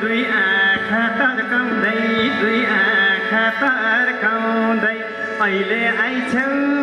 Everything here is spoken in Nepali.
दुई आँखा तर्काउँदै दुई आँखा तर्काउँदै अहिले आइछौ